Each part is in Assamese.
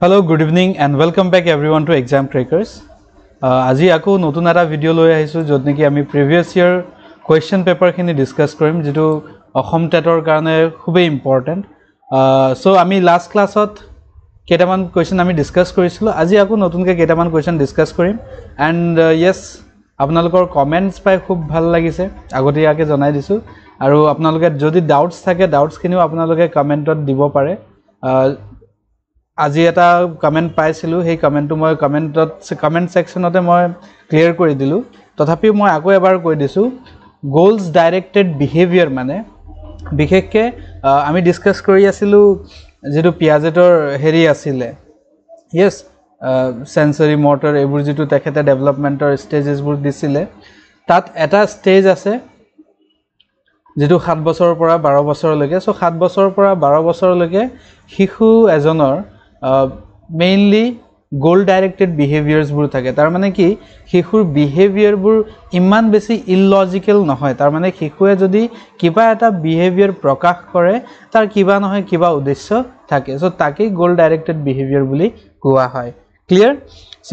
Hello' good evening and welcome back everyone to exam trackers আজি আকৌ নতুন এটা ভিডিঅ' লৈ আহিছোঁ য'ত নেকি আমি প্ৰিভিয়াছ ইয়েৰ কুৱেশ্যন পেপাৰখিনি ডিছকাছ কৰিম যিটো অসম টেটৰ কাৰণে খুবেই ইম্পৰ্টেণ্ট চ' আমি লাষ্ট ক্লাছত কেইটামান কুৱেশ্যন আমি ডিছকাছ কৰিছিলোঁ আজি আকৌ নতুনকৈ কেইটামান কুৱেশ্যন ডিছকাছ কৰিম. এণ্ড য়েছ আপোনালোকৰ কমেণ্টছ পাই খুব ভাল লাগিছে আগতীয়াকৈ জনাই দিছোঁ। আৰু আপোনালোকে যদি ডাউটছ থাকে ডাউটছখিনিও আপোনালোকে কমেণ্টত দিব পাৰে। আজি এটা কমেণ্ট পাইছিলোঁ সেই কমেণ্টটো মই কমেণ্টত কমেণ্ট ছেকশ্যনতে মই ক্লিয়াৰ কৰি দিলোঁ। তথাপিও মই আকৌ এবাৰ কৈ দিছোঁ গ'লছ ডাইৰেক্টেড বিহেভিয়াৰ মানে বিশেষকৈ আমি ডিছকাছ কৰি আছিলোঁ যিটো পিয়াজেটৰ হেৰি আছিলে। য়েছ চেঞ্চুৰী মটৰ এইবোৰ যিটো তেখেতে ডেভেলপমেণ্টৰ ষ্টেজেছবোৰ দিছিলে তাত এটা ষ্টেজ আছে যিটো সাত বছৰৰ পৰা বাৰ বছৰলৈকে। চ' সাত বছৰৰ পৰা বাৰ বছৰলৈকে শিশু এজনৰ মেইনলি গ'ল ডাইৰেক্টেড বিহেভিয়াৰ্ছবোৰ থাকে। তাৰমানে কি শিশুৰ বিহেভিয়াৰবোৰ ইমান বেছি ইললজিকেল নহয়। তাৰমানে শিশুৱে যদি কিবা এটা বিহেভিয়াৰ প্ৰকাশ কৰে তাৰ কিবা নহয় কিবা উদ্দেশ্য থাকে। চ' তাকেই গ'ল ডাইৰেক্টেড বিহেভিয়াৰ বুলি কোৱা হয়। Clear so'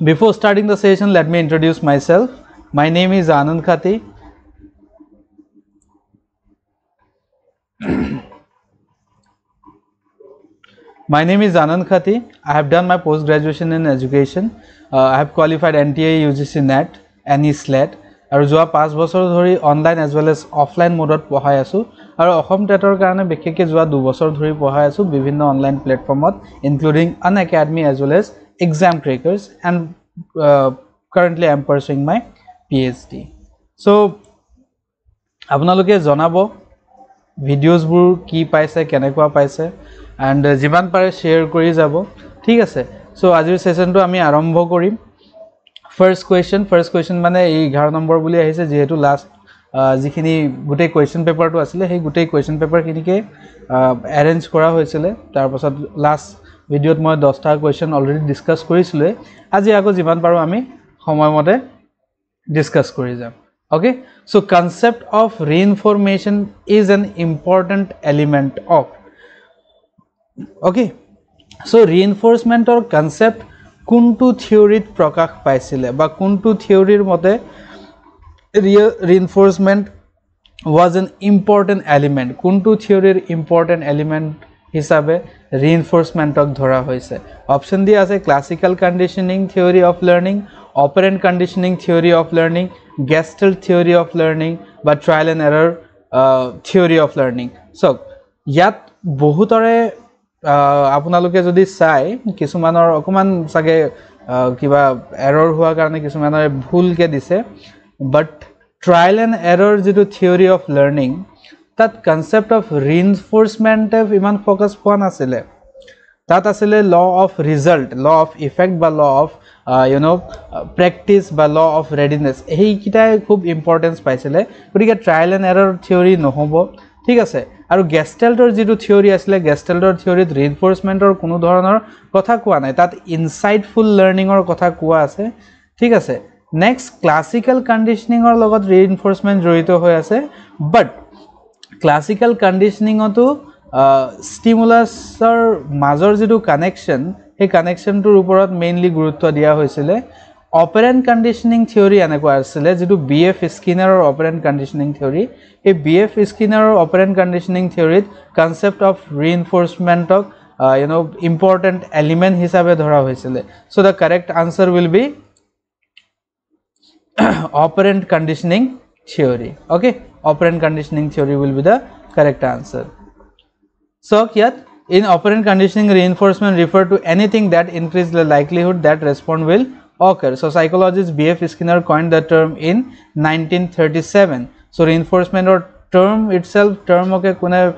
before starting the session let me introduce myself my name is Anand Khati My name is Anand Khati. I have done my post graduation in education. Uh, I have qualified NTA, UGC NET, NE SLET আৰু যোৱা পাঁচ বছৰ ধৰি online as well as offline মোডত পঢ়াই আছোঁ আৰু অসম টেটৰ কাৰণে বিশেষকৈ যোৱা দুবছৰ ধৰি পঢ়াই আছোঁ বিভিন্ন অনলাইন প্লেটফৰ্মত including Unacademy as well as exam trackers and currently I am pursuing my P H D so' আপোনালোকে জনাব ভিডিঅ'জবোৰ কি পাইছে কেনেকুৱা পাইছে এণ্ড যিমান পাৰে শ্বেয়াৰ কৰি যাব। ঠিক আছে চ' আজিৰ ছেশ্যনটো আমি আৰম্ভ কৰিম। ফাৰ্ষ্ট কুৱেশ্যন ফাৰ্ষ্ট কুৱেশ্যন মানে এই এঘাৰ নম্বৰ বুলি আহিছে যিহেতু লাষ্ট যিখিনি গোটেই কুৱেশ্যন পেপাৰটো আছিলে সেই গোটেই কুৱেশ্যন পেপাৰখিনিকে এৰেঞ্জ কৰা হৈছিলে। তাৰপাছত লাষ্ট ভিডিঅ'ত মই দহটা কুৱেশ্যন অলৰেডি ডিছকাছ কৰিছিলোঁৱে আজি আকৌ যিমান পাৰোঁ আমি সময়মতে ডিছকাছ কৰি যাম। Okay so' concept of reinforcement is an important element of okay so' ৰিএনফৰ্চমেণ্টৰ concept কোনটো থিয়ৰীত প্ৰকাশ পাইছিলে বা কোনটো থিয়ৰীৰ মতে reinforcement was an important element কোনটো থিয়ৰীৰ ইম্পৰ্টেণ্ট এলিমেণ্ট হিচাপে ৰিএনফৰ্চমেণ্টক ধৰা হৈছে? অপশ্যন দিয়া আছে classical conditioning theory of learning operant conditioning theory of learning gestalt theory of learning বা trial and error theory of learning চাওক ইয়াত বহুতৰে আপোনালোকে যদি চাই কিছুমানৰ অকণমান চাগে কিবা এৰৰ হোৱাৰ কাৰণে কিছুমানে ভুলকৈ দিছে বাট ট্ৰায়েল এণ্ড এৰৰ যিটো থিয়ৰী অফ লাৰ্ণিং তাত কনচেপ্ট অফ ৰিইনফৰ্চমেণ্টে ইমান ফ'কাছ পোৱা নাছিলে। তাত আছিলে law of result law of effect বা law of you know practice বা ল অফ ৰেডিনেছ সেইকেইটাই খুব ইম্পৰ্টেঞ্চ পাইছিলে। গতিকে ট্ৰায়েল এণ্ড এৰৰ থিয়ৰী নহ'ব। ঠিক আছে? আৰু গেষ্টেল্টৰ যিটো থিয়ৰী আছিলে গেষ্টেল্টৰ থিয়ৰীত ৰিইনফৰ্চমেণ্টৰ কোনো ধৰণৰ কথা কোৱা নাই। তাত ইনচাইটফুল লাৰ্ণিঙৰ কথা কোৱা আছে। ঠিক আছে? নেক্সট ক্লাছিকেল কণ্ডিশ্যনিঙৰ লগত ৰিইনফৰ্চমেণ্ট জড়িত হৈ আছে। বাট ক্লাছিকেল কণ্ডিশ্যনিঙতো ষ্টিমুলাছৰ মাজৰ যিটো কানেকশ্যন সেই কানেকশ্যনটোৰ ওপৰত মেইনলি গুৰুত্ব দিয়া হৈছিলে। অপাৰেণ্ট কণ্ডিশ্যনিং থিয়ৰী এনেকুৱা আছিলে যিটো বি এফ স্কিনাৰৰ অপাৰেণ্ট কণ্ডিশ্যনিং থিয়ৰী এই বি এফ স্কিনাৰৰ অপাৰেণ্ট কণ্ডিশ্যনিং থিয়ৰীত কনচেপ্ট অফ ৰিইনফৰ্চমেণ্টক ইউ ন' ইম্পৰ্টেণ্ট এলিমেণ্ট হিচাপে ধৰা হৈছিলে। So' the correct answer will be operant conditioning theory okay operant conditioning theory will be the correct answer চাওক ইয়াত in operant conditioning reinforcement refer to anything that increase the likelihood that response will occur. So psychologist B.F. Skinner coined the term in 1937. So reinforcement or term itself term okay kune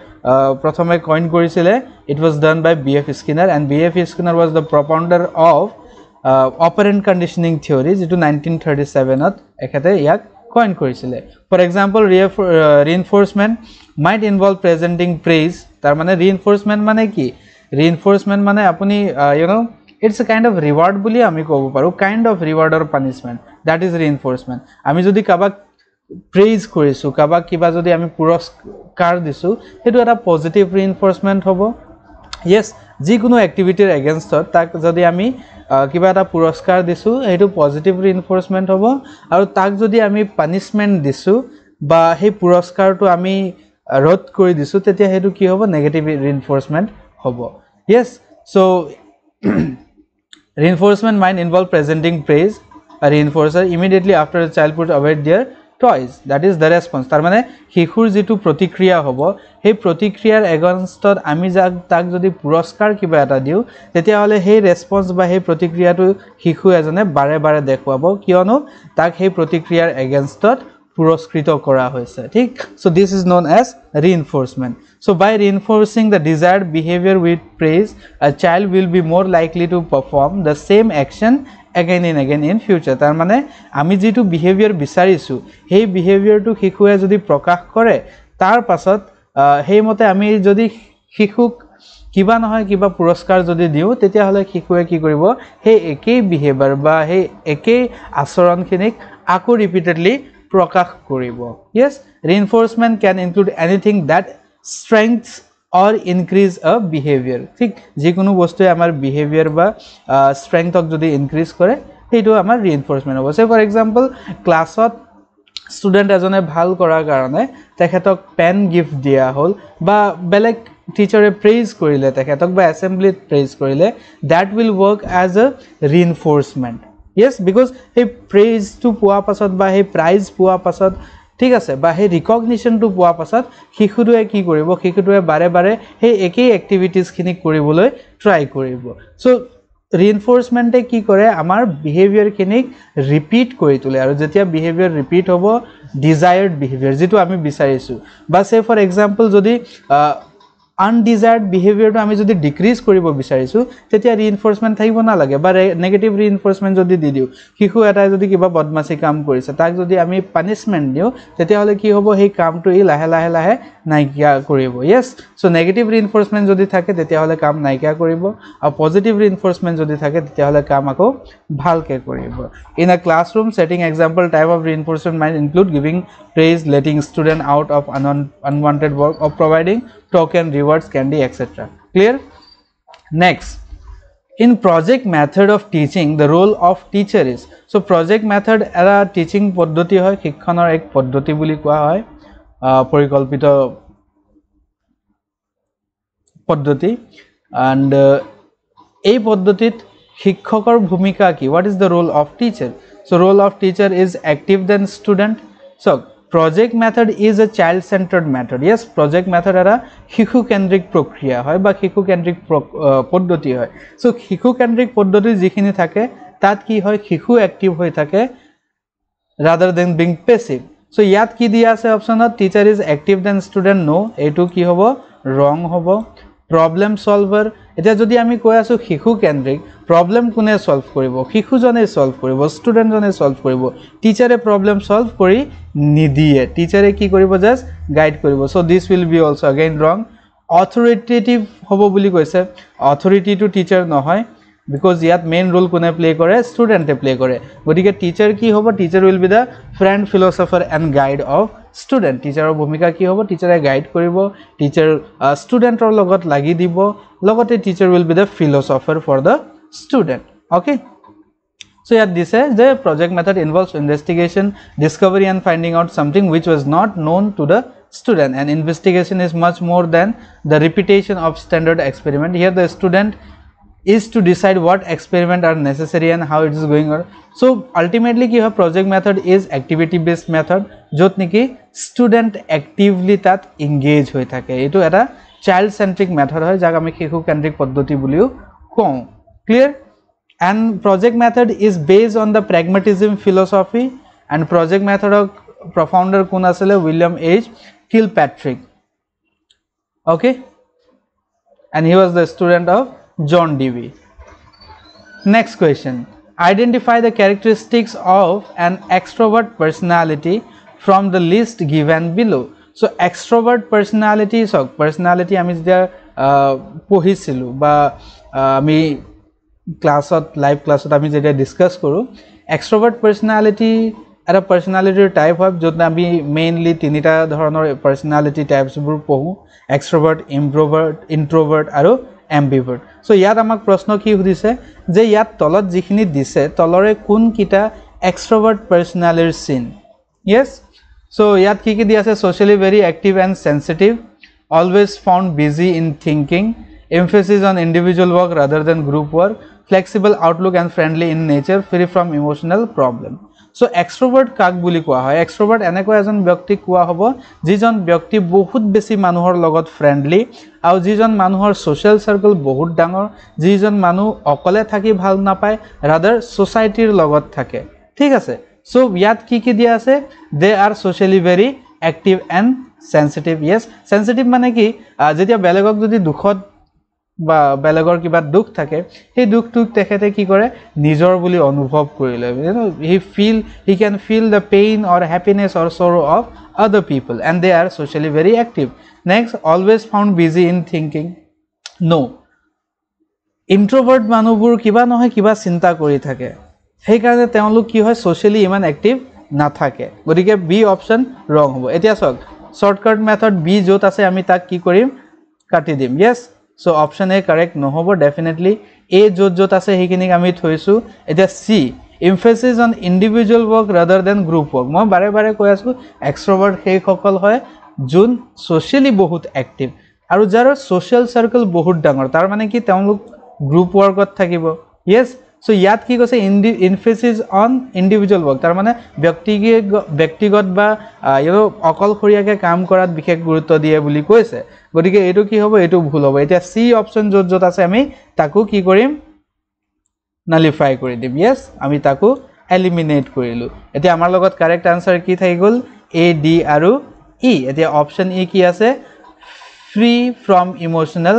prathome coin korisile it was done by B.F. Skinner and B.F. Skinner was the propounder of uh, operant conditioning theory যেটো 1937 ত এখেতে ইয়াক coin korisile for example uh, reinforcement might involve presenting praise তাৰ মানে reinforcement মানে কি? reinforcement মানে আপুনি you know it's a kind of reward বুলি আমি ক'ব পাৰোঁ kind of reward or punishment that is reinforcement আমি যদি কাৰোবাক প্ৰেইজ কৰিছোঁ কাৰোবাক কিবা যদি আমি পুৰস্কাৰ দিছোঁ সেইটো এটা পজিটিভ ৰিইনফৰ্চমেণ্ট হ'ব। য়েছ যিকোনো এক্টিভিটিৰ এগেইনষ্টত তাক যদি আমি কিবা এটা পুৰস্কাৰ দিছোঁ সেইটো পজিটিভ ৰিইনফৰ্চমেণ্ট হ'ব। আৰু তাক যদি আমি পানিছমেণ্ট দিছোঁ বা সেই পুৰস্কাৰটো আমি ৰদ কৰি দিছোঁ তেতিয়া সেইটো কি হ'ব? নেগেটিভ ৰিইনফৰ্চমেণ্ট হ'ব। Yes so' reinforcement might involve presenting praise reinforcer immediately after the child put এৱেট their toys that is the response তাৰমানে শিশুৰ যিটো প্ৰতিক্ৰিয়া হ'ব সেই প্ৰতিক্ৰিয়াৰ এগেইনষ্টত আমি যাক তাক যদি পুৰস্কাৰ কিবা এটা দিওঁ তেতিয়াহ'লে সেই ৰেচপন্স বা সেই প্ৰতিক্ৰিয়াটো শিশু এজনে বাৰে বাৰে দেখুৱাব। কিয়নো তাক সেই প্ৰতিক্ৰিয়াৰ এগেইনষ্টত পুৰস্কৃত কৰা হৈছে ঠিক? So' this is known as reinforcement so' by reinforcing the desired behaviour with praise a child will be more likely to perform the same action again in again in future তাৰমানে আমি যিটো বিহেভিয়াৰ বিচাৰিছোঁ সেই বিহেভিয়াৰটো শিশুৱে যদি প্ৰকাশ কৰে তাৰ পাছত সেইমতে আমি যদি শিশুক কিবা নহয় কিবা পুৰস্কাৰ যদি দিওঁ তেতিয়াহ'লে শিশুৱে কি কৰিব সেই একেই বিহেভিয়াৰ বা সেই একেই আচৰণখিনিক আকৌ ৰিপিটেডলি প্ৰকাশ কৰিব। Yes reinforcement can include anything that strength or increase a behaviour ঠিক যিকোনো বস্তুৱে আমাৰ বিহেভিয়াৰ বা ষ্ট্ৰেংথক যদি ইনক্ৰিজ কৰে সেইটো আমাৰ ৰিইনফৰ্চমেণ্ট হ'ব। চে ফৰ এক্সাম্পল ক্লাছত ষ্টুডেণ্ট এজনে ভাল কৰাৰ কাৰণে তেখেতক পেন গিফ্ট দিয়া হ'ল বা বেলেগ টিচাৰে প্ৰেইজ কৰিলে তেখেতক বা এছেম্বলিত প্ৰেইজ কৰিলে that will work as a reinforcement yes because সেই প্ৰেইজটো পোৱাৰ পাছত বা সেই প্ৰাইজ পোৱাৰ পাছত ঠিক আছে বা সেই ৰিকগনিশ্যনটো পোৱাৰ পাছত শিশুটোৱে কি কৰিব শিশুটোৱে বাৰে বাৰে সেই একেই এক্টিভিটিজখিনি কৰিবলৈ ট্ৰাই কৰিব। চ' ৰিইনফৰ্চমেণ্টে কি কৰে আমাৰ বিহেভিয়াৰখিনিক ৰিপিট কৰি তোলে। আৰু যেতিয়া বিহেভিয়াৰ ৰিপিট হ'ব ডিজায়াৰ্ড বিহেভিয়াৰ যিটো আমি বিচাৰিছোঁ। বা চে ফৰ এক্সাম্পল যদি আনডিজায়াৰ্ড বিহেভিয়াৰটো আমি যদি ডিক্ৰিজ কৰিব বিচাৰিছোঁ তেতিয়া ৰিইনফৰ্চমেণ্ট থাকিব নালাগে বা নেগেটিভ ৰিইনফৰ্চমেণ্ট যদি দি দিওঁ শিশু এটাই যদি কিবা বদমাচি কাম কৰিছে তাক যদি আমি পানিছমেণ্ট দিওঁ তেতিয়াহ'লে কি হ'ব সেই কামটো ই লাহে লাহে লাহে নাইকিয়া কৰিব। য়েছ চ' নেগেটিভ ৰিইনফৰ্চমেণ্ট যদি থাকে, তেতিয়াহ'লে কাম নাইকিয়া কৰিব। আৰু পজিটিভ ৰিইনফৰ্চমেণ্ট যদি থাকে, তেতিয়াহ'লে কাম আকৌ ভালকৈ কৰিব। In a classroom setting example type of reinforcement mind include giving praise letting student out of an unwanted work of providing token, rewards, candy etc clear? Next in project method of teaching, the role of teacher is, so project method era teaching পদ্ধতি হয়, শিক্ষণৰ এক পদ্ধতি বুলি কোৱা হয়। পৰিকল্পিত পদ্ধতি and এই পদ্ধতিত শিক্ষকৰ ভূমিকা কি what is the role of teacher so role of teacher is active than student so project method is a child centered method yes project method era শিশু কেন্দ্রিক প্রক্রিয়া হয় বা শিশু কেন্দ্রিক পদ্ধতি হয় সো শিশু কেন্দ্রিক পদ্ধতি যিখিনি থাকে তাত কি হয় শিশু এক্টিভ হৈ থাকে rather than being passive so ইয়াত কি দিয়া আছে অপশনত teacher is active then student নো এইটো কি হ'ব ৰং হ'ব প্ৰব্লেম ছলভাৰ এতিয়া যদি আমি কৈ আছোঁ শিশু কেন্দ্ৰিক প্ৰব্লেম কোনে ছল্ভ কৰিব? শিশুজনে ছল্ভ কৰিব ষ্টুডেণ্টজনে ছল্ভ কৰিব। টিচাৰে প্ৰব্লেম ছল্ভ কৰি নিদিয়ে। টিচাৰে কি কৰিব? জাষ্ট গাইড কৰিব। So' this will be also' again wrong authoritative হ'ব বুলি কৈছে। অথৰিটিটো টিচাৰ নহয়। বিকজ ইয়াত মেইন ৰোল কোনে প্লে কৰে? ষ্টুডেণ্টে প্লে কৰে। গতিকে টিচাৰ কি হ'ব? Teacher will be the friend philosopher and guide of student টিচাৰৰ ভূমিকা কি হ'ব? টিচাৰে গাইড কৰিব। টিচাৰ ষ্টুডেণ্টৰ লগত লাগি দিব। লগতে teacher will be the philosopher for the student okay so' ইয়াত দিছে যে project method involves investigation discovery and finding out something which was not known to the student. And investigation is much more than the repetition of standard experiment. Here the student is to decide what experiment are necessary and how it is going on so ultimately ki hoy project method is activity based method jot niki student actively tat engage hoi thake etu eta child centric method hoy jaga ami shikhu centric paddhati buliu kau clear and project method is based on the pragmatism philosophy and project method of profounder kun asile william h kilpatrick okay and he was the student of John Dewey. Next question. Identify the characteristics of an extrovert personality from the list given below. So extrovert personality, so personality আমি যেতিয়া পঢ়িছিলোঁ বা আমি ক্লাছত লাইভ ক্লাছত আমি যেতিয়া ডিছকাছ কৰোঁ এক্সট্ৰভাৰ্ট পাৰ্চনেলিটি এটা পাৰ্চনেলিটিৰ টাইপ হয় য'ত আমি মেইনলি তিনিটা ধৰণৰ পাৰ্চনেলিটি টাইপছবোৰ পঢ়োঁ এক্সট্ৰভাৰ্ট ইম্প্ৰভাৰ্ট ইণ্ট্ৰভাৰ্ট আৰু এম্বিভাৰ্ট চ' ইয়াত আমাক প্ৰশ্ন কি সুধিছে? যে ইয়াত তলত যিখিনি দিছে তলৰে কোনকেইটা এক্সট্ৰভাৰ্ট পাৰ্চনেলিটিৰ চিন য়েছ চ' ইয়াত কি কি দি আছে? Socially very active and sensitive always found busy in thinking emphasis on individual work rather than group work, flexible outlook and friendly in nature, free from emotional problem. So' extrovert কাক বুলি কোৱা হয়? এক্সট্ৰভাৰ্ট এনেকুৱা এজন ব্যক্তিক কোৱা হ'ব যিজন ব্যক্তি বহুত বেছি মানুহৰ লগত ফ্ৰেণ্ডলি আৰু যিজন মানুহৰ ছ'চিয়েল চাৰ্কল বহুত ডাঙৰ যিজন মানুহ অকলে থাকি ভাল নাপায় ৰাদাৰ ছ'চাইটিৰ লগত থাকে। ঠিক আছে? চ' ইয়াত কি কি দিয়া আছে? They are socially very active and sensitive yes sensitive মানে কি? যেতিয়া বেলেগক যদি দুখত বা বেলেগৰ কিবা দুখ থাকে সেই দুখটোক তেখেতে কি কৰে? নিজৰ বুলি অনুভৱ কৰি লয় he feel he can feel the pain or happiness or sorrow' of other people and they are socially very active next always found busy in thinking no' introvert মানুহবোৰ কিবা নহয় কিবা চিন্তা কৰি থাকে। সেইকাৰণে তেওঁলোক কি হয়? ছ'চিয়েলি ইমান এক্টিভ নাথাকে। গতিকে বি অপশ্যন ৰং হ'ব। এতিয়া চাওক শ্বৰ্টকাট মেথড বি য'ত আছে আমি তাক কি কৰিম? কাটি দিম। Yes so' option A correct নহ'ব ডেফিনেটলি এ য'ত য'ত আছে সেইখিনিক আমি থৈছোঁ এতিয়া C emphasis on individual work rather than group work মই বাৰে বাৰে কৈ আছোঁ এক্সট্ৰভাৰ্ট সেইসকল হয় যোন ছ'চিয়েলি বহুত এক্টিভ আৰু যাৰ ছ'চিয়েল চাৰ্কল বহুত ডাঙৰ তাৰমানে কি তেওঁলোক গ্ৰুপ ৱৰ্কত থাকিব য়েছ চ' ইয়াত কি কৈছে ইণ্ডি ইনফেচিছ অন ইণ্ডিভিজুৱেল ৱৰ্ক তাৰমানে ব্যক্তিগত ব্যক্তিগত বা অকলশৰীয়াকৈ কাম কৰাত বিশেষ গুৰুত্ব দিয়ে বুলি কৈছে গতিকে এইটো কি হ'ব? এইটো ভুল হ'ব। এতিয়া চি অপশ্যন য'ত য'ত আছে আমি তাকো কি কৰিম? নালিফাই কৰি দিম। য়েছ আমি তাকো এলিমিনেট কৰিলোঁ। এতিয়া আমাৰ লগত কাৰেক্ট আনচাৰ কি থাকি গ'ল? এ ডি আৰু ই এতিয়া অপশ্যন ই কি আছে? Free from emotional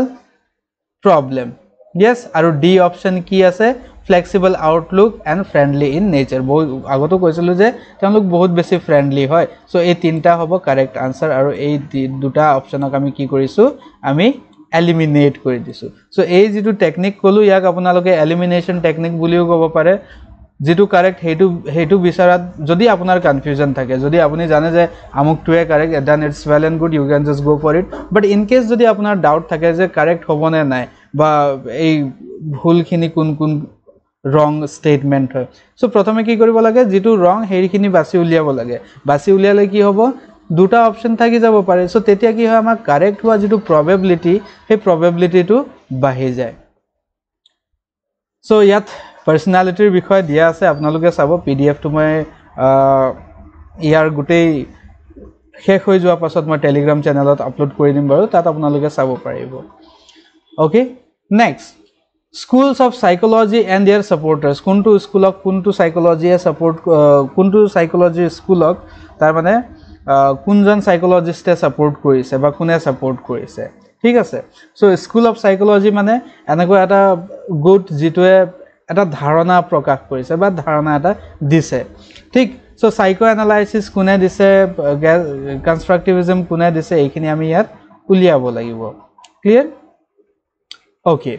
problem yes আৰু ডি অপশ্যন কি আছে? Flexible outlook and friendly in nature বহুত আগতো কৈছিলোঁ যে তেওঁলোক বহুত বেছি ফ্ৰেণ্ডলি হয়। চ' এই তিনিটা হ'ব কাৰেক্ট আনচাৰ আৰু এই দুটা অপশ্যনক আমি কি কৰিছোঁ? আমি এলিমিনেট কৰি দিছোঁ। চ' এই যিটো টেকনিক ক'লোঁ ইয়াক আপোনালোকে এলিমিনেশ্যন টেকনিক বুলিও ক'ব পাৰে। যিটো কাৰেক্ট সেইটো সেইটো বিচৰাত যদি আপোনাৰ কনফিউজন থাকে যদি আপুনি জানে যে আমুকটোৱে correct then it's well and good you can just go' for it but in case যদি আপোনাৰ ডাউট থাকে যে কাৰেক্ট হ'বনে নাই বা এই ভুলখিনি কোন কোন ৰং ষ্টেটমেণ্ট হয়। চ' প্ৰথমে কি কৰিব লাগে? যিটো ৰং সেইখিনি বাছি উলিয়াব লাগে। বাছি উলিয়ালে কি হ'ব? দুটা অপশ্যন থাকি যাব পাৰে। চ' তেতিয়া কি হয়? আমাৰ কাৰেক্ট হোৱা যিটো প্ৰবেবিলিটি সেই প্ৰবেবিলিটিটো বাঢ়ি যায়। চ' ইয়াত পাৰ্চনেলিটিৰ বিষয়ে দিয়া আছে। আপোনালোকে চাব পি ডি এফটো মই ইয়াৰ গোটেই শেষ হৈ যোৱাৰ পাছত মই টেলিগ্ৰাম চেনেলত আপলোড কৰি দিম বাৰু। তাত আপোনালোকে চাব পাৰিব। Okay next schools of psychology and their supporters কোনটো স্কুলক কোনটো চাইক'লজিয়ে ছাপৰ্ট কোনটো চাইক'লজিৰ স্কুলক তাৰমানে কোনজন চাইক'লজিষ্টে ছাপৰ্ট কৰিছে বা কোনে ছাপৰ্ট কৰিছে। ঠিক আছে? চ' স্কুল অফ চাইক'লজি মানে এনেকুৱা এটা গোট যিটোৱে এটা ধাৰণা প্ৰকাশ কৰিছে বা ধাৰণা এটা দিছে। ঠিক? চ' চাইক' এনালাইচিছ কোনে দিছে কনষ্ট্ৰাকটিভিজম কোনে দিছে এইখিনি আমি ইয়াত উলিয়াব লাগিব। Clear okay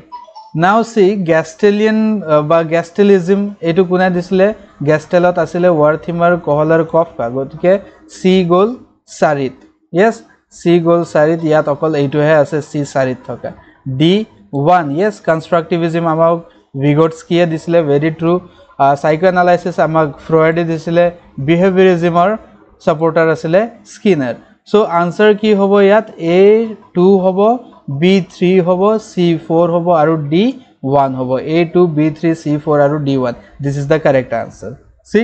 now C Gestaltian বা গেষ্টেলিজিম এইটো কোনে দিছিলে? গেষ্টেলত আছিলে ৱাৰ্থিমাৰ কহলাৰ কফকা গতিকে চি গ'ল চাৰিত য়েছ চি গ'ল চাৰিত ইয়াত অকল এইটোহে আছে চি চাৰিত থকা। ডি ওৱান য়েছ কনষ্ট্ৰাকটিভিজিম আমাক ভিগটস্কিয়ে দিছিলে ভেৰি ট্ৰু চাইক' এনালাইচিছ আমাক ফ্ৰয়েডে দিছিলে বিহেভিয়ৰিজিমৰ ছাপৰ্টাৰ আছিলে স্কিনাৰ চ' আনচাৰ কি হ'ব ইয়াত? এ টু হ'ব বি থ্ৰী হ'ব চি ফ'ৰ হ'ব আৰু ডি ওৱান হ'ব। A two B three C four আৰু D one. This is the correct answer see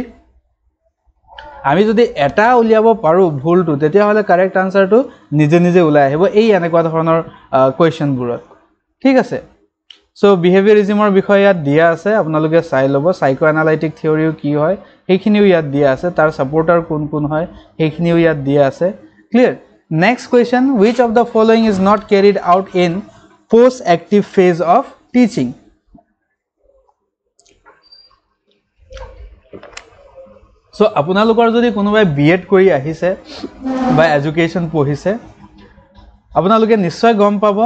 আমি যদি এটা উলিয়াব পাৰোঁ ভুলটো তেতিয়াহ'লে কাৰেক্ট আনচাৰটো নিজে নিজে ওলাই আহিব এই এনেকুৱা ধৰণৰ কুৱেশ্যনবোৰত ঠিক আছে? চ' বিহেভিয়ৰিজিমৰ বিষয়ে ইয়াত দিয়া আছে আপোনালোকে চাই ল'ব। চাইক' এনালাইটিক থিয়ৰিও কি হয় সেইখিনিও ইয়াত দিয়া আছে। তাৰ ছাপৰ্টাৰ কোন কোন হয় সেইখিনিও ইয়াত দিয়া আছে। Clear next question which of the following is not carried out in post active phase of teaching so' আপোনালোকৰ যদি কোনোবাই বি এড কৰি আহিছে বা এডুকেশ্যন পঢ়িছে আপোনালোকে নিশ্চয় গম পাব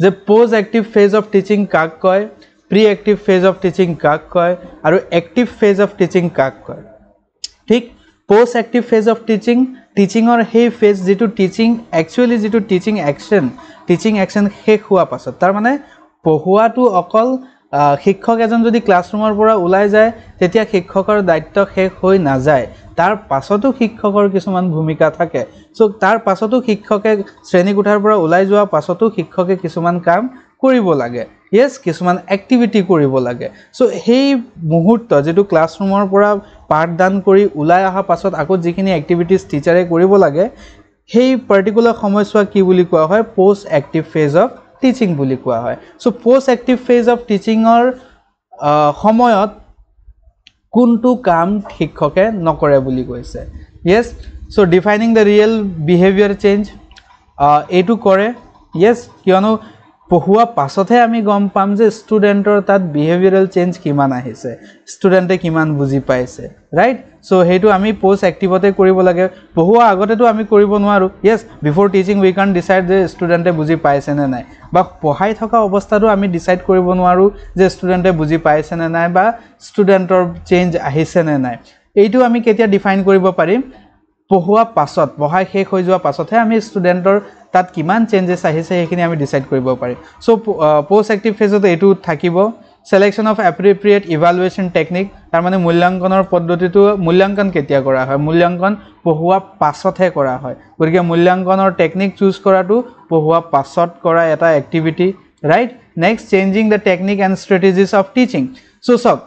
যে post active phase of teaching কাক কয় pre active phase of teaching কাক কয় আৰু এক্টিভ ফেজ অফ টিচিং কাক কয়। ঠিক post active phase of teaching টিচিঙৰ সেই ফেজ যিটো টিচিং একচুৱেলি যিটো টিচিং একশ্যন টিচিং একশ্যন শেষ হোৱা পাছত তাৰমানে পঢ়োৱাটো অকল শিক্ষক এজন যদি ক্লাছৰুমৰ পৰা ওলাই যায় তেতিয়া শিক্ষকৰ দায়িত্ব শেষ হৈ নাযায়। তাৰ পাছতো শিক্ষকৰ কিছুমান ভূমিকা থাকে। চ' তাৰ পাছতো শিক্ষকে শ্ৰেণীকোঠাৰ পৰা ওলাই যোৱাৰ পাছতো শিক্ষকে কিছুমান কাম কৰিব লাগে। য়েছ কিছুমান এক্টিভিটি কৰিব লাগে। চ' সেই মুহূৰ্ত যিটো ক্লাছৰুমৰ পৰা পাঠদান কৰি ওলাই অহাৰ পাছত আকৌ যিখিনি এক্টিভিটিছ টিচাৰে কৰিব লাগে সেই পাৰ্টিকুলাৰ সময়ছোৱা কি বুলি কোৱা হয়? Post active phase of teaching বুলি কোৱা হয়। So' post active phase of টিচিঙৰ সময়ত কোনটো কাম শিক্ষকে নকৰে বুলি কৈছে। Yes so' defining the real behaviour change এইটো কৰে। য়েছ কিয়নো পঢ়োৱা পাছতহে আমি গম পাম যে ষ্টুডেণ্টৰ তাত বিহেভিয়াৰেল চেঞ্জ কিমান আহিছে ষ্টুডেণ্টে কিমান বুজি পাইছে ৰাইট চ' সেইটো আমি পষ্ট এক্টিভতে কৰিব লাগে। পঢ়োৱা আগতেতো আমি কৰিব নোৱাৰোঁ। য়েছ বিফৰ টিচিং উই কান ডিচাইড যে ষ্টুডেণ্টে বুজি পাইছে নে নাই। বা পঢ়াই থকা অৱস্থাতো আমি ডিচাইড কৰিব নোৱাৰোঁ যে ষ্টুডেণ্টে বুজি পাইছে নে নাই বা ষ্টুডেণ্টৰ চেঞ্জ আহিছে নে নাই। এইটো আমি কেতিয়া ডিফাইন কৰিব পাৰিম? পঢ়োৱা পাছত পঢ়াই শেষ হৈ যোৱাৰ পাছতহে আমি ষ্টুডেণ্টৰ তাত কিমান চেঞ্জেছ আহিছে সেইখিনি আমি ডিচাইড কৰিব পাৰিম চ' পষ্ট এক্টিভ ফেজত এইটো থাকিব। Selection of appropriate evaluation technique তাৰমানে মূল্যাংকনৰ পদ্ধতিটো মূল্যাংকন কেতিয়া কৰা হয়? মূল্যাংকন পঢ়োৱা পাছতহে কৰা হয়। গতিকে মূল্যাংকনৰ টেকনিক চুজ কৰাটো পঢ়োৱা পাছত কৰা এটা activity right next changing the technique and strategies of teaching so' চাওক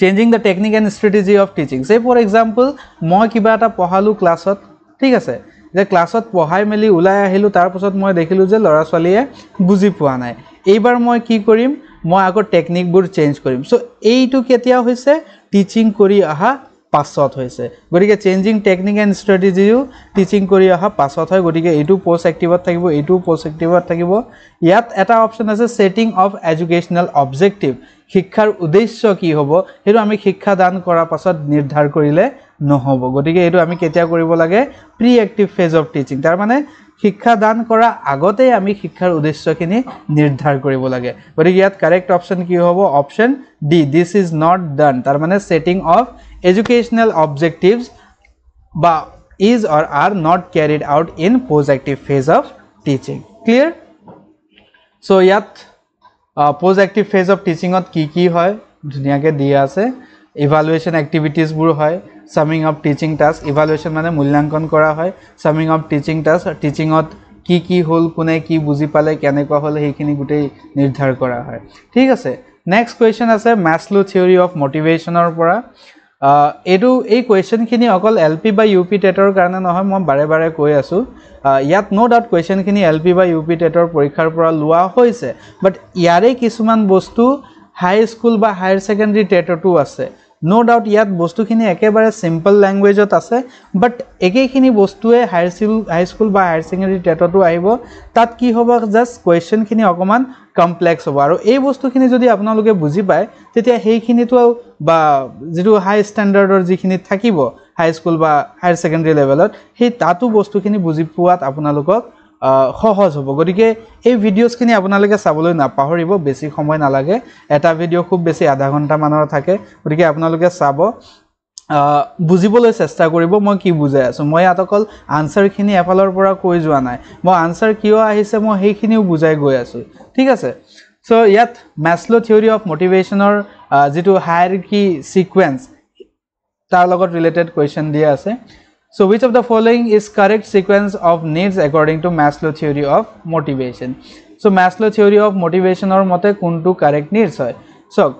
changing the technique and strategy of teaching say for example মই কিবা এটা পঢ়ালোঁ ক্লাছত ঠিক আছে? যে ক্লাছত পঢ়াই মেলি ওলাই আহিলোঁ তাৰপাছত মই দেখিলোঁ যে ল'ৰা ছোৱালীয়ে বুজি পোৱা নাই। এইবাৰ মই কি কৰিম? মই আকৌ টেকনিকবোৰ চেঞ্জ কৰিম। চ' এইটো কেতিয়া হৈছে? টিচিং কৰি অহা পাছত হৈছে। গতিকে চেঞ্জিং টেকনিক এণ্ড ষ্ট্ৰেটেজিও টিচিং কৰি অহা পাছত হয়। গতিকে এইটো পষ্ট এক্টিভত থাকিব এইটো পষ্ট এক্টিভত থাকিব। ইয়াত এটা অপশ্যন আছে ছেটিং অফ এডুকেশ্যনেল অবজেক্টিভ শিক্ষাৰ উদ্দেশ্য কি হ'ব? সেইটো আমি শিক্ষা দান কৰাৰ পাছত নিৰ্ধাৰ কৰিলে নহ'ব। গতিকে এইটো আমি কেতিয়া কৰিব লাগে? Pre active phase of teaching তাৰমানে শিক্ষা দান কৰা আগতেই আমি শিক্ষাৰ উদ্দেশ্যখিনি নিৰ্ধাৰ কৰিব লাগে। গতিকে ইয়াত কাৰেক্ট অপশ্যন কি হ'ব? Option D this is not done তাৰমানে ছেটিং অফ এডুকেশ্যনেল অবজেক্টিভছ বা is or are not carried out in post active phase of teaching clear so' ইয়াত পষ্ট এক্টিভ ফেজ অফ টিচিঙত কি কি হয়? ধুনীয়াকৈ দিয়া আছে। ইভালুৱেশ্যন এক্টিভিটিছবোৰ হয়। Summing of teaching task evaluation মানে মূল্যাংকন কৰা হয়। চামিং অফ টিচিং টাস্ক টিচিঙত কি কি হ'ল কোনে কি বুজি পালে কেনেকুৱা হ'ল সেইখিনি গোটেই নিৰ্ধাৰ কৰা হয়। ঠিক আছে নেক্সট কুৱেশ্যন আছে মেছলো থিয়ৰী অফ মটিভেশ্যনৰ পৰা। এইটো এই কুৱেশ্যনখিনি অকল এল পি বা ইউ পি টেটৰ কাৰণে নহয় মই বাৰে বাৰে কৈ আছোঁ। ইয়াত ন' ডাউট কুৱেশ্যনখিনি এল পি বা ইউ পি টেটৰ পৰীক্ষাৰ পৰা লোৱা হৈছে। বাট ইয়াৰে কিছুমান বস্তু হাই স্কুল বা হায়াৰ ছেকেণ্ডেৰী টেটতো আছে। ন' ডাউট ইয়াত বস্তুখিনি একেবাৰে চিম্পল লেংগুৱেজত আছে বাট একেখিনি বস্তুৱে হায়াৰ স্কুল হাই স্কুল বা হায়াৰ ছেকেণ্ডেৰী টেটতো আহিব। তাত কি হ'ব? জাষ্ট কুৱেশ্যনখিনি অকণমান কমপ্লেক্স হ'ব। আৰু এই বস্তুখিনি যদি আপোনালোকে বুজি পায় তেতিয়া সেইখিনিতো বা যিটো হাই ষ্টেণ্ডাৰ্ডৰ যিখিনি থাকিব হাই স্কুল বা হায়াৰ ছেকেণ্ডেৰী লেভেলত সেই তাতো বস্তুখিনি বুজি পোৱাত আপোনালোকক সহজ হ'ব। গতিকে এই ভিডিঅ'ছখিনি আপোনালোকে চাবলৈ নাপাহৰিব বেছি সময় নালাগে। এটা ভিডিঅ' খুব বেছি আধা ঘণ্টামানৰ থাকে। গতিকে আপোনালোকে চাব। বুজিবলৈ চেষ্টা কৰিব মই কি বুজাই আছোঁ। মই ইয়াত অকল আনচাৰখিনি এফালৰ পৰা কৈ যোৱা নাই। মই আনচাৰ কিয় আহিছে মই সেইখিনিও বুজাই গৈ আছোঁ। ঠিক আছে? চ' ইয়াত মেছলো থিয়ৰী অফ মটিভেশ্যনৰ যিটো হায়াৰ কি ছিকুৱেঞ্চ তাৰ লগত ৰিলেটেড কুৱেশ্যন দিয়া আছে। So' which of the following is correct sequence of needs according to Maslow theory of motivation so' Maslow theory of মটিভেশ্যনৰ মতে কোনটো কাৰেক্ট নিডছ হয়? চাওক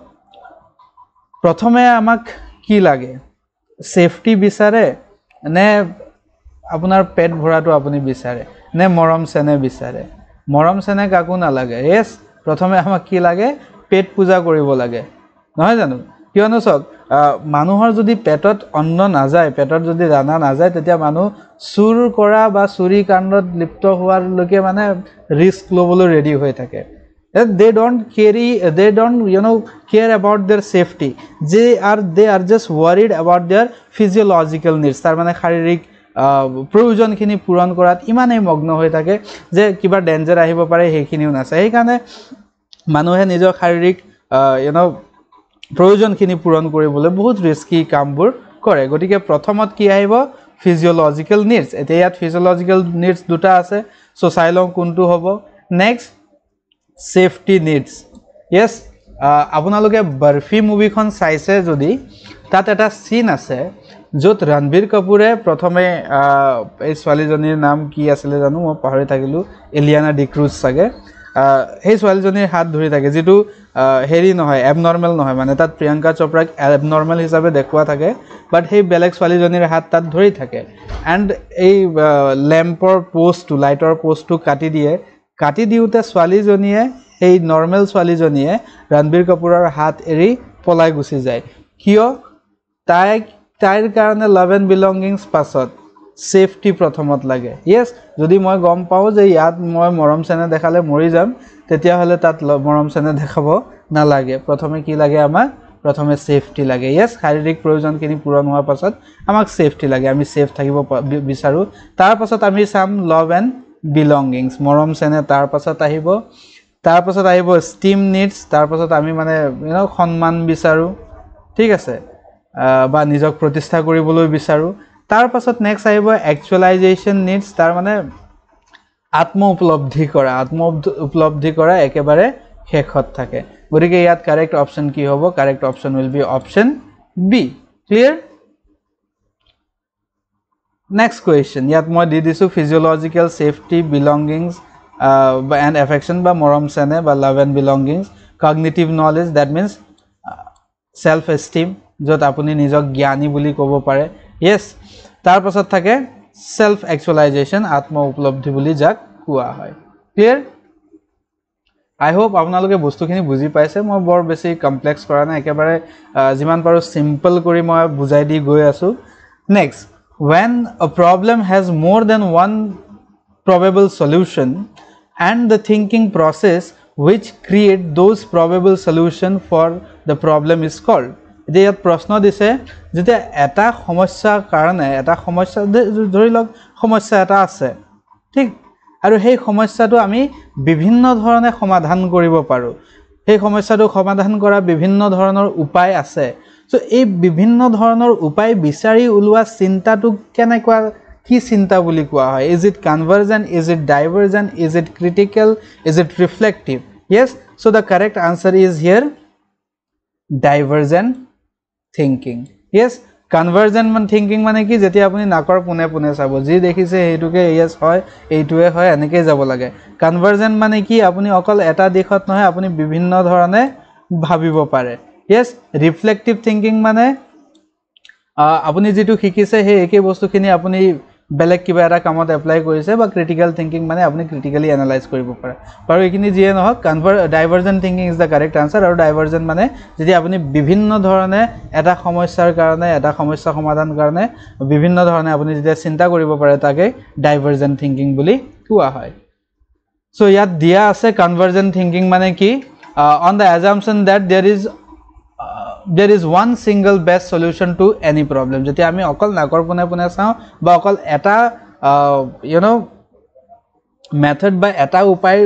প্ৰথমে আমাক কি লাগে? ছেফটি বিচাৰে নে আপোনাৰ পেট ভৰাটো আপুনি বিচাৰে? নে মৰম চেনেহ বিচাৰে? মৰম চেনেহ কাকো নালাগে। য়েছ প্ৰথমে আমাক কি লাগে? পেট পূজা কৰিব লাগে। নহয় জানো? কিয়নো চাওক মানুহৰ যদি পেটত অন্ন নাযায় পেটত যদি দানা নাযায় তেতিয়া মানুহ চুৰ কৰা বা চুৰি কাণ্ডত লিপ্ত হোৱালৈকে মানে ৰিস্ক ল'বলৈ ৰেডি হৈ থাকে। They don't carry they don't you know' care about their safety যে are they are just worried about their physiological needs তাৰমানে শাৰীৰিক আহ, প্ৰয়োজনখিনি পূৰণ কৰাত ইমানেই মগ্ন হৈ থাকে যে কিবা ডেঞ্জাৰ আহিব পাৰে সেইখিনিও নাচায়। সেইকাৰণে মানুহে নিজৰ শাৰীৰিক ইউ ন' প্ৰয়োজনখিনি পূৰণ কৰিবলৈ বহুত ৰিস্কি কামবোৰ কৰে। গতিকে প্ৰথমত কি আহিব? ফিজিঅ'লজিকেল নিডছ এতিয়া ইয়াত ফিজিঅ'লজিকেল নিডছ দুটা আছে চ' চাই লওঁ কোনটো হ'ব। নেক্সট ছেফটি নিডছ য়েছ আপোনালোকে বৰ্ফি মুভিখন চাইছে যদি তাত এটা চিন আছে য'ত ৰণবীৰ কাপুৰে প্ৰথমে এই ছোৱালীজনীৰ নাম কি আছিলে জানো? মই পাহৰি থাকিলোঁ। এলিয়ানা ডিক্ৰুজ চাগে। সেই ছোৱালীজনীৰ হাত ধৰি থাকে যিটো হেৰি নহয় এবনৰ্মেল নহয় মানে তাত প্ৰিয়ংকা চোপ্ৰাক এবনৰ্মেল হিচাপে দেখুওৱা থাকে বাট সেই বেলেগ ছোৱালীজনীৰ হাত তাত ধৰি থাকে। এণ্ড এই লেম্পৰ প'ষ্টটো লাইটৰ প'ষ্টটো কাটি দিয়ে। কাটি দিওঁতে ছোৱালীজনীয়ে সেই নৰ্মেল ছোৱালীজনীয়ে ৰণবীৰ কাপুৰৰ হাত এৰি পলাই গুচি যায়। কিয়? তাইক তাইৰ কাৰণে লাভ এণ্ড বিলংগিংছ পাছত। ছেফটি প্ৰথমত লাগে। য়েছ যদি মই গম পাওঁ যে ইয়াত মই মৰম চেনেহ দেখালে মৰি যাম তেতিয়াহ'লে তাত মৰম চেনেহ দেখাব নালাগে। প্ৰথমে কি লাগে আমাক? প্ৰথমে ছেফটি লাগে। য়েছ শাৰীৰিক প্ৰয়োজনখিনি পূৰণ হোৱাৰ পাছত আমাক ছেফটি লাগে। আমি ছেফ থাকিব বিচাৰোঁ। তাৰপাছত আমি চাম লভ এণ্ড বিলংগিংছ মৰম চেনেহ তাৰপাছত আহিব। তাৰপাছত আহিব ষ্টিম নিডছ তাৰপাছত আমি মানে সন্মান বিচাৰোঁ। ঠিক আছে। বা নিজক প্ৰতিষ্ঠা কৰিবলৈ বিচাৰোঁ। তাৰ পাছত নেক্সট আহিব একচুৱেলাইজেশ্যন নিডছ তাৰ মানে আত্ম উপলব্ধি কৰা আত্ম উপলব্ধি কৰা একেবাৰে শেষত থাকে। গতিকে ইয়াত কাৰেক্ট অপশ্যন কি হ'ব? Correct option will be option B clear next question ইয়াত মই দি দিছোঁ physiological safety belongings and affection বা মৰম চেনে বা love and belongings cognitive knowledge that means self esteem য'ত আপুনি নিজক জ্ঞানী বুলি ক'ব পাৰে। য়েছ তাৰপাছত থাকে ছেল্ফ একচুৱেলাইজেশ্যন আত্ম উপলব্ধি বুলি যাক কোৱা হয়। ক্লিয়াৰ আই হোপ আপোনালোকে বস্তুখিনি বুজি পাইছে। মই বৰ বেছি কমপ্লেক্স কৰা নাই। একেবাৰে যিমান পাৰোঁ চিম্পল কৰি মই বুজাই দি গৈ আছোঁ। Next when a problem has more than one probable solution and the thinking process which create those probable solution for the problem is called এতিয়া ইয়াত প্ৰশ্ন দিছে যেতিয়া এটা সমস্যাৰ কাৰণে এটা সমস্যা ধৰি লওক সমস্যা এটা আছে ঠিক? আৰু সেই সমস্যাটো আমি বিভিন্ন ধৰণে সমাধান কৰিব পাৰোঁ। সেই সমস্যাটো সমাধান কৰা বিভিন্ন ধৰণৰ উপায় আছে। চ' এই বিভিন্ন ধৰণৰ উপায় বিচাৰি ওলোৱা চিন্তাটোক কেনেকুৱা কি চিন্তা বুলি কোৱা হয়? Is it convergent is it divergent is it critical is it reflective yes so' the correct answer is here divergent thinking yes convergent মানে থিংকিং মানে কি যেতিয়া আপুনি নাকৰ পোনে পোনে চাব যি দেখিছে সেইটোকে য়েছ হয় এইটোৱে হয় এনেকৈয়ে যাব লাগে। কনভাৰ্জন মানে কি আপুনি অকল এটা দিশত নহয় আপুনি বিভিন্ন ধৰণে ভাবিব পাৰে। য়েছ ৰিফ্লেক্টিভ থিংকিং মানে আপুনি যিটো শিকিছে সেই একেই বস্তুখিনি আপুনি বেলেগ কিবা এটা কামত এপ্লাই কৰিছে বা ক্ৰিটিকেল থিংকিং মানে আপুনি ক্ৰিটিকেলি এনালাইজ কৰিব পাৰে। বাৰু এইখিনি যিয়ে নহওক কনভাৰ divergent thinking is the correct answer আৰু ডাইভাৰ্জেণ্ট মানে যেতিয়া আপুনি বিভিন্ন ধৰণে এটা সমস্যাৰ কাৰণে এটা সমস্যা সমাধানৰ কাৰণে বিভিন্ন ধৰণে আপুনি যেতিয়া চিন্তা কৰিব পাৰে তাকে ডাইভাৰ্জেণ্ট থিংকিং বুলি কোৱা হয়। চ' ইয়াত দিয়া আছে কনভাৰ্জেণ্ট থিংকিং মানে কি? On the assumption that there is there is one single best solution to any problem যেতিয়া আমি অকল নাকৰ পোনে পোনে চাওঁ বা অকল এটা ইউন' মেথড বা এটা উপায়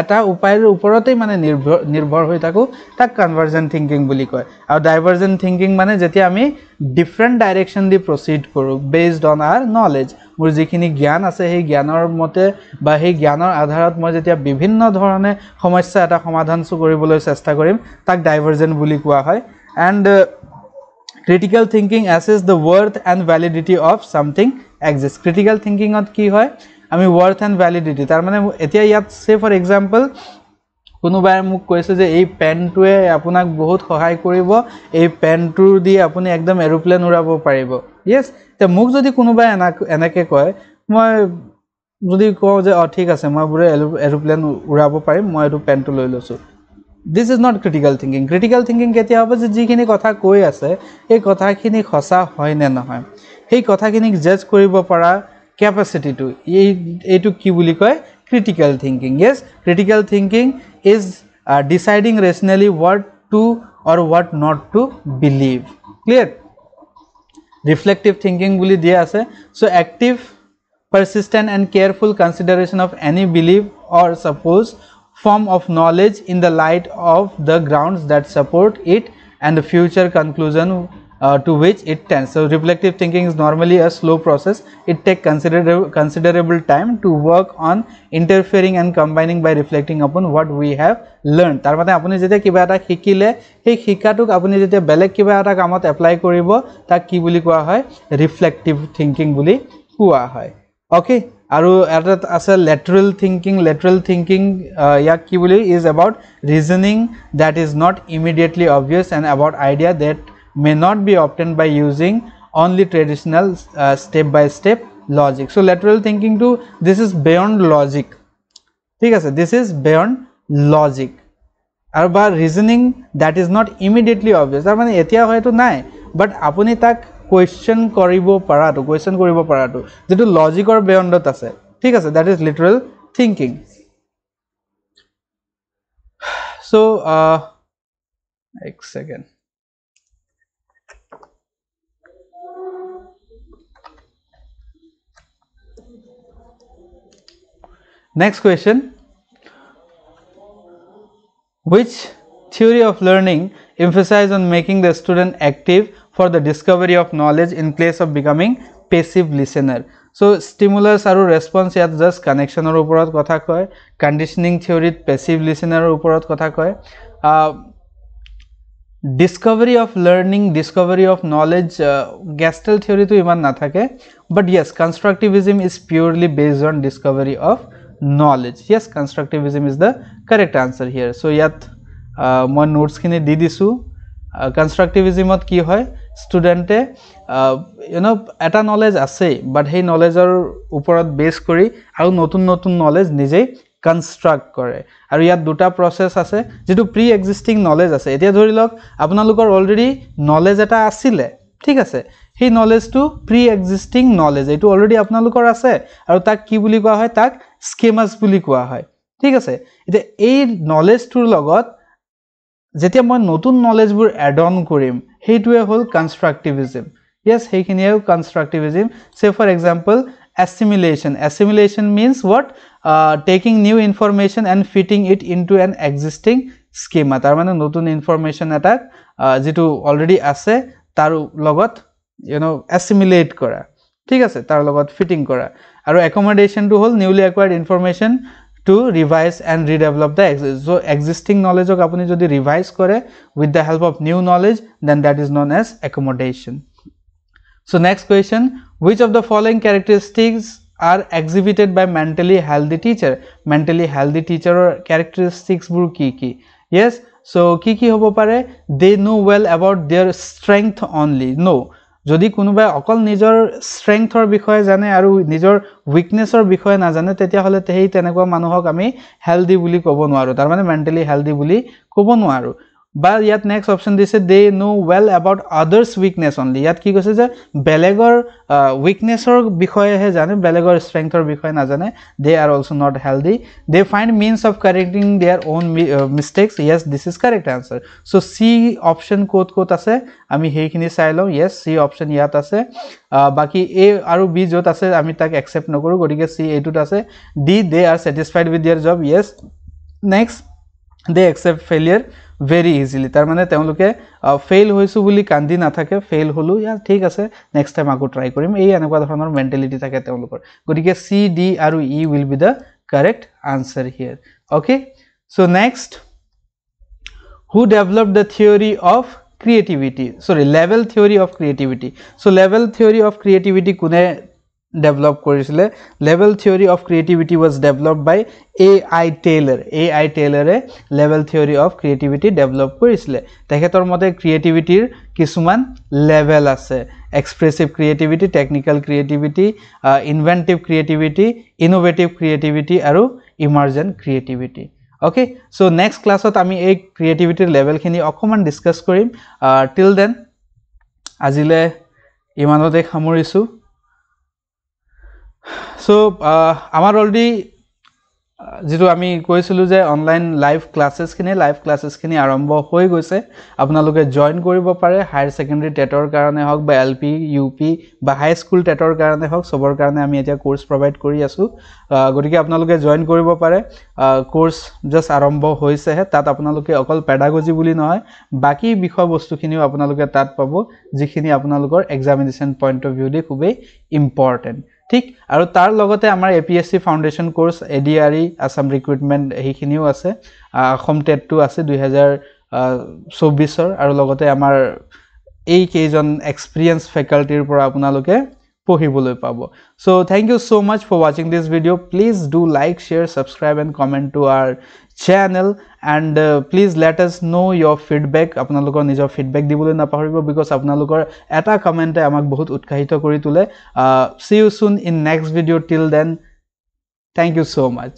এটা উপায়ৰ ওপৰতেই মানে নিৰ্ভৰ নিৰ্ভৰ হৈ থাকোঁ তাক কনভাৰ্জেণ্ট থিংকিং বুলি কয়। আৰু ডাইভাৰ্জেণ্ট থিংকিং মানে যেতিয়া আমি ডিফাৰেণ্ট ডাইৰেকশ্যন দি প্ৰচিড কৰোঁ বেজড অন আৰ নলেজ মোৰ যিখিনি জ্ঞান আছে সেই জ্ঞানৰ মতে বা সেই জ্ঞানৰ আধাৰত মই যেতিয়া বিভিন্ন ধৰণে সমস্যা এটা সমাধান কৰিবলৈ চেষ্টা কৰিম তাক ডাইভাৰ্জেণ্ট বুলি কোৱা হয়। And critical thinking assess the worth and validity of something exist critical থিংকিঙত কি হয়? আমি ৱৰ্থ এণ্ড ভেলিডিটি তাৰমানে এতিয়া ইয়াত চে ফৰ এক্সাম্পল কোনোবাই মোক কৈছে যে এই পেনটোৱে আপোনাক বহুত সহায় কৰিব এই পেনটোৰ দি আপুনি একদম এৰোপ্লেন উৰাব পাৰিব। য়েছ এতিয়া মোক যদি কোনোবাই এনা এনেকৈ কয় মই যদি কওঁ যে অঁ ঠিক আছে মই বোলে এৰোপ্লেন উৰাব পাৰিম মই এইটো পেনটো লৈ লৈছোঁ। This is not critical thinking critical thinking কেতিয়া হ'ব যে যিখিনি কথা কৈ আছে এই কথাখিনি সঁচা হয় নে নহয়? সেই কথাখিনিক জাজ কৰিব পৰা কেপাচিটিটো এই এইটোক কি বুলি কয়? Critical thinking yes critical thinking is deciding rationally what to or what not to believe clear reflective thinking বুলি দিয়া আছে। So' active persistent and careful consideration of any belief or supposed form of knowledge in the light of the grounds that support it and the future conclusion uh, to which it tends. So reflective thinking is normally a slow process. It takes considerable considerable time to work on interfering and combining by reflecting upon what we have learned. তাৰ মানে আপুনি যেতিয়া কিবা এটা শিকিলে সেই শিকাটোক আপুনি যেতিয়া বেলেগ কিবা এটা কামত এপ্লাই কৰিব তাক কি বুলি কোৱা হয় ৰিফ্লেক্টিভ থিংকিং বুলি কোৱা হয় অ'কে আৰু এটাত আছে লেটাৰেল থিংকিং লেটাৰেল থিংকিং ইয়াক কি বুলি is about reasoning that is not immediately obvious and about idea that may not be obtained by using only traditional uh, step by step logic so lateral thinking to this is beyond logic ঠিক আছে this is beyond logic আৰু বা reasoning that is not immediately obvious তাৰ মানে এতিয়া হয়তো নাই বাট আপুনি তাক কুৱেশ্যন কৰিব পৰাটো কুৱেশ্যন কৰিব পৰাটো যিটো লজিকৰ বেয়ণ্ডত আছে ঠিক আছে that is literal thinking so' এক second Next question Which theory of learning emphasize on making the student active for the discovery of knowledge in place of becoming passive listener? So, stimulus আৰু response ইয়াত just connection ৰ ওপৰত কথা কয় conditioning theory passive listener ৰ ওপৰত কথা কয় discovery of learning discovery of knowledge Gestalt থিয়ৰিটো ইমান নাথাকে but yes constructivism is purely based on discovery of knowledge yes constructivism is the correct answer here so' ইয়াত মই নোটছখিনি দি দিছোঁ। কনষ্ট্ৰাক্টিভিজিমত কি হয়? ষ্টুডেণ্টে ইউন' এটা নলেজ আছেই বাট সেই নলেজৰ ওপৰত বেছ কৰি আৰু নতুন নতুন নলেজ নিজেই কনষ্ট্ৰাক্ট কৰে। আৰু ইয়াত দুটা প্ৰচেছ আছে যিটো প্ৰি এক্সিষ্টিং নলেজ আছে। এতিয়া ধৰি লওক আপোনালোকৰ অলৰেডি নলেজ এটা আছিলে ঠিক আছে। সেই নলেজটো প্ৰি এক্সিষ্টিং নলেজ এইটো অলৰেডি আপোনালোকৰ আছে আৰু তাক কি বুলি কোৱা হয়? তাক স্কেমাছ বুলি কোৱা হয়। ঠিক আছে। এতিয়া এই নলেজটোৰ লগত যেতিয়া মই নতুন নলেজবোৰ এড অন কৰিম সেইটোৱে হ'ল কনষ্ট্ৰাক্টিভিজিম য়েছ সেইখিনিয়ে constructivism say for example assimilation assimilation means what taking new information and fitting it into an existing schema তাৰমানে নতুন ইনফৰমেশ্যন এটাক যিটো অলৰেডি আছে তাৰ লগত ইউন' এছিমিলেট কৰা। ঠিক আছে তাৰ লগত ফিটিং কৰা। আৰু একমডেশ্যনটো হ'ল newly acquired information to revise and redevelop the so' existing নলেজক আপুনি যদি ৰিভাইজ কৰে with the help of new knowledge then that is known as accommodation so' next question which of the following characteristics are exhibited by mentally healthy teacher mentally healthy টিচাৰৰ কেৰেক্টাৰিষ্টিক্সবোৰ কি কি? য়েছ চ' কি কি হ'ব পাৰে? They know well about their strength only no' যদি কোনোবাই অকল নিজৰ ষ্ট্ৰেংথৰ বিষয়ে জানে আৰু নিজৰ উইকনেছৰ বিষয়ে নাজানে তেতিয়াহ'লে সেই তেনেকুৱা মানুহক আমি হেল্ডি বুলি ক'ব নোৱাৰোঁ। তাৰমানে মেণ্টেলি হেল্ডি বুলি ক'ব নোৱাৰোঁ। বা ইয়াত নেক্সট অপশ্যন দিছে they know well about others weakness only ইয়াত কি কৈছে যে বেলেগৰ উইকনেছৰ বিষয়েহে জানে বেলেগৰ ষ্ট্ৰেংথৰ বিষয়ে নাজানে। They are also' not healthy they find means of correcting their own mistakes yes this is correct answer so' C option ক'ত ক'ত আছে? আমি সেইখিনি চাই লওঁ। য়েছ চি অপশ্যন ইয়াত আছে। বাকী এ আৰু বি য'ত আছে আমি তাক একচেপ্ট নকৰোঁ। গতিকে চি এইটোত আছে। D they are satisfied with their job yes next they accept failure very easily তাৰমানে তেওঁলোকে ফেইল হৈছোঁ বুলি কান্দি নাথাকে ফেইল হ'লোঁ ইয়াত ঠিক আছে নেক্সট টাইম আকৌ ট্ৰাই কৰিম। এই এনেকুৱা ধৰণৰ মেণ্টেলিটি থাকে তেওঁলোকৰ। গতিকে চি ডি আৰু E will be the correct answer here okay so' next who develop the theory of creativity sorry level theory of creativity so' level theory of creativity কোনে ডেভেলপ কৰিছিলে। Level theory of creativity was developed by A I Taylor A I টেইলাৰে level theory of creativity develop কৰিছিলে। তেখেতৰ মতে ক্ৰিয়েটিভিটিৰ কিছুমান লেভেল আছে। Expressive creativity technical creativity inventive creativity innovative creativity আৰু emergent creativity okay so' next ক্লাছত আমি এই ক্ৰিয়েটিভিটিৰ লেভেলখিনি অকণমান ডিছকাছ কৰিম। টিল দেন আজিলৈ ইমানতে সামৰিছোঁ। চ' আমাৰ অলৰেডি যিটো আমি কৈছিলোঁ যে অনলাইন লাইভ ক্লাছেছখিনি লাইভ ক্লাছেছখিনি আৰম্ভ হৈ গৈছে। আপোনালোকে জইন কৰিব পাৰে হায়াৰ ছেকেণ্ডেৰী টেটৰ কাৰণে হওক বা এল পি ইউ পি বা হাই স্কুল টেটৰ কাৰণে হওক চবৰ কাৰণে আমি এতিয়া কোৰ্চ প্ৰভাইড কৰি আছোঁ। গতিকে আপোনালোকে জইন কৰিব পাৰে। কোৰ্চ জাষ্ট আৰম্ভ হৈছেহে তাত আপোনালোকে অকল পেডাগজি বুলি নহয় বাকী বিষয়বস্তুখিনিও আপোনালোকে তাত পাব যিখিনি আপোনালোকৰ এক্সামিনেশ্যন পইণ্ট অফ ভিউ দি খুবেই ইম্পৰ্টেণ্ট ঠিক আৰু তাৰ লগতে আমাৰ A P S C foundation course A D R E Assam recruitment সেইখিনিও আছে। অসম টেটটো আছে দুহেজাৰ চৌবিছৰ আৰু লগতে আমাৰ এইকেইজন এক্সপিৰিয়েঞ্চ ফেকাল্টিৰ পৰা আপোনালোকে পঢ়িবলৈ পাব। So' thank you so' much for ৱাচিং this video' please do like share subscribe and comment to our channel and please let us know' your feedback আপোনালোকৰ নিজৰ ফিডবেক দিবলৈ নাপাহৰিব বিকজ আপোনালোকৰ এটা কমেণ্টে আমাক বহুত উৎসাহিত কৰি তোলে। See you soon in next video' till then thank you so' much